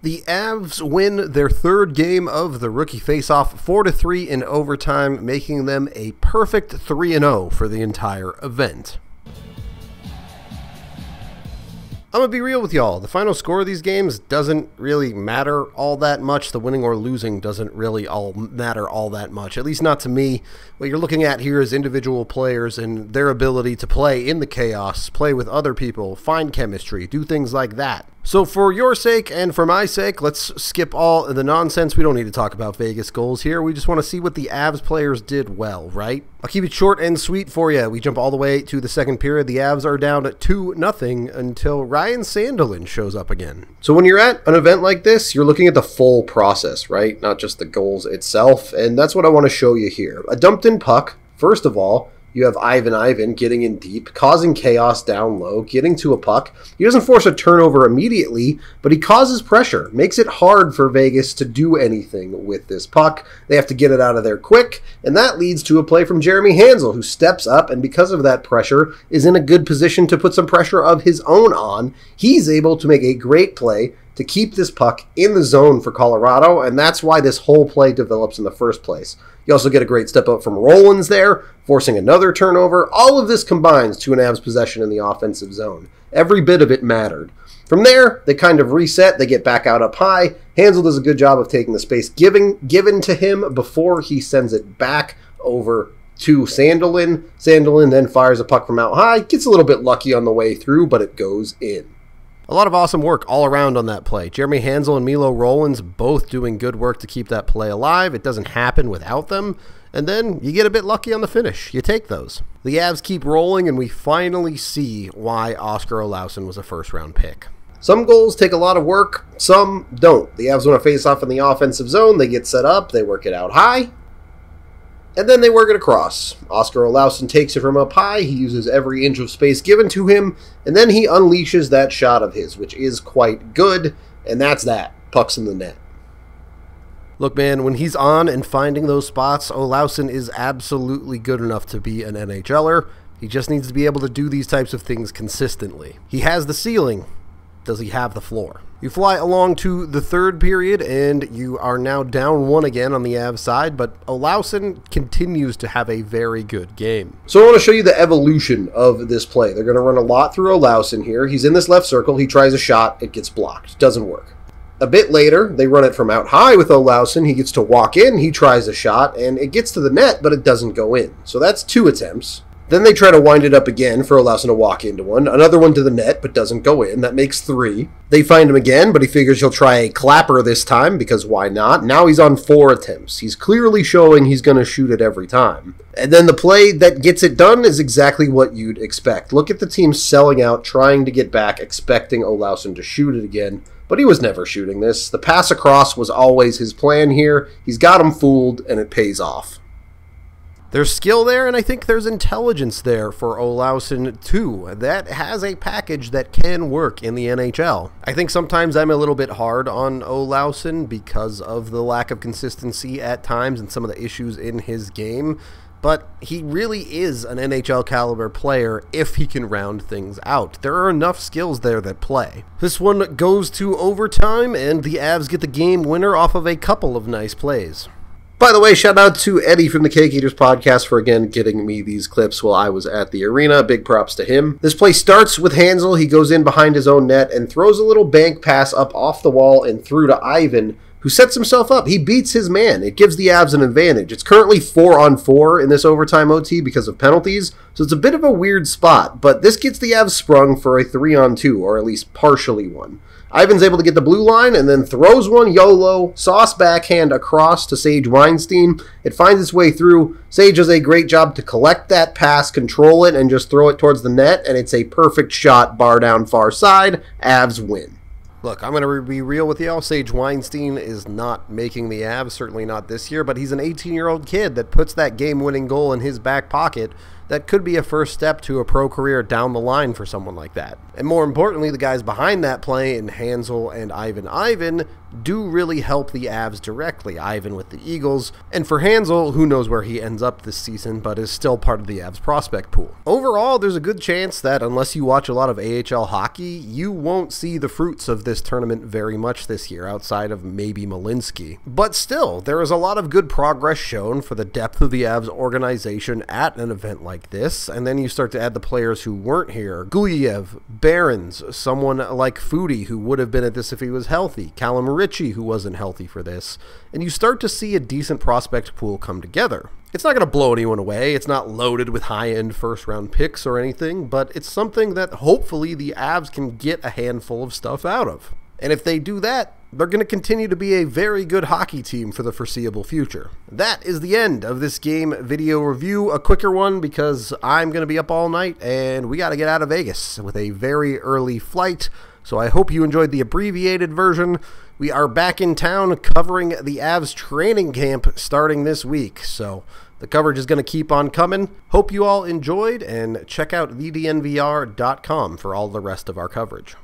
The Avs win their third game of the rookie faceoff 4 to 3 in overtime, making them a perfect 3 0 for the entire event. I'm gonna be real with y'all. The final score of these games doesn't really matter all that much. The winning or losing doesn't really all matter all that much. At least not to me. What you're looking at here is individual players and their ability to play in the chaos, play with other people, find chemistry, do things like that. So, for your sake and for my sake, let's skip all the nonsense. We don't need to talk about Vegas goals here. We just want to see what the Avs players did well, right? I'll keep it short and sweet for you. We jump all the way to the second period. The Avs are down at 2 nothing until Ryan Sandelin shows up again. So, when you're at an event like this, you're looking at the full process, right? Not just the goals itself. And that's what I want to show you here. A dumped in puck, first of all, you have Ivan Ivan getting in deep, causing chaos down low, getting to a puck. He doesn't force a turnover immediately, but he causes pressure, makes it hard for Vegas to do anything with this puck. They have to get it out of there quick, and that leads to a play from Jeremy Hanzel, who steps up and because of that pressure is in a good position to put some pressure of his own on. He's able to make a great play to keep this puck in the zone for Colorado, and that's why this whole play develops in the first place. You also get a great step up from Rollins there, forcing another turnover. All of this combines to an Avs possession in the offensive zone. Every bit of it mattered. From there, they kind of reset. They get back out up high. Hanzel does a good job of taking the space giving, given to him before he sends it back over to Sandelin. Sandelin then fires a puck from out high. Gets a little bit lucky on the way through, but it goes in. A lot of awesome work all around on that play. Jeremy Hanzel and Milo Rollins both doing good work to keep that play alive. It doesn't happen without them. And then you get a bit lucky on the finish. You take those. The Avs keep rolling, and we finally see why Oskar Olausson was a first round pick. Some goals take a lot of work, some don't. The Avs want to face off in the offensive zone. They get set up, they work it out high, and then they work it across. Oskar Olausson takes it from up high. He uses every inch of space given to him, and then he unleashes that shot of his, which is quite good. And that's that. Pucks in the net. Look, man, when he's on and finding those spots, Olausson is absolutely good enough to be an NHLer. He just needs to be able to do these types of things consistently. He has the ceiling. Does he have the floor? You fly along to the third period, and you are now down one again on the Avs side, but Olausson continues to have a very good game. So I want to show you the evolution of this play. They're going to run a lot through Olausson here. He's in this left circle. He tries a shot. It gets blocked. Doesn't work. A bit later, they run it from out high with Olausson. He gets to walk in. He tries a shot, and it gets to the net, but it doesn't go in. So that's two attempts. Then they try to wind it up again for Olausson to walk into one. Another one to the net, but doesn't go in. That makes three. They find him again, but he figures he'll try a clapper this time because why not? Now he's on four attempts. He's clearly showing he's going to shoot it every time. And then the play that gets it done is exactly what you'd expect. Look at the team selling out, trying to get back, expecting Olausson to shoot it again. But he was never shooting this. The pass across was always his plan here. He's got him fooled, and it pays off. There's skill there, and I think there's intelligence there for Olausson too. That has a package that can work in the NHL. I think sometimes I'm a little bit hard on Olausson because of the lack of consistency at times and some of the issues in his game. But he really is an NHL caliber player if he can round things out. There are enough skills there that play. This one goes to overtime, and the Avs get the game winner off of a couple of nice plays. By the way, shout out to Eddie from the Cake Eaters podcast for again getting me these clips while I was at the arena. Big props to him. This play starts with Hanzel. He goes in behind his own net and throws a little bank pass up off the wall and through to Ivan, who sets himself up. He beats his man. It gives the Avs an advantage. It's currently four on four in this overtime OT because of penalties, so it's a bit of a weird spot, but this gets the Avs sprung for a three on two, or at least partially one. Ivan's able to get the blue line and then throws one YOLO, sauce backhand across to Saige Weinstein. It finds its way through. Saige does a great job to collect that pass, control it, and just throw it towards the net, and it's a perfect shot, bar down far side. Avs win. Look, I'm going to be real with you. Saige Weinstein is not making the Avs, certainly not this year, but he's an 18 year old kid that puts that game winning goal in his back pocket that could be a first step to a pro career down the line for someone like that. And more importantly, the guys behind that play in Hanzel and Ivan Ivan do really help the Avs directly. Ivan with the Eagles, and for Hanzel, who knows where he ends up this season, but is still part of the Avs prospect pool. Overall, there's a good chance that unless you watch a lot of AHL hockey, you won't see the fruits of this tournament very much this year, outside of maybe Malinsky. But still, there is a lot of good progress shown for the depth of the Avs organization at an event like this, and then you start to add the players who weren't here. Gulyayev, Behrens, someone like Foudy, who would have been at this if he was healthy, Calum Ritchie, who wasn't healthy for this, and you start to see a decent prospect pool come together. It's not going to blow anyone away. It's not loaded with high end first round picks or anything, but it's something that hopefully the Avs can get a handful of stuff out of. And if they do that, they're going to continue to be a very good hockey team for the foreseeable future. That is the end of this game video review. A quicker one because I'm going to be up all night and we got to get out of Vegas with a very early flight. So I hope you enjoyed the abbreviated version. We are back in town covering the Avs training camp starting this week. So the coverage is going to keep on coming. Hope you all enjoyed and check out thednvr.com for all the rest of our coverage.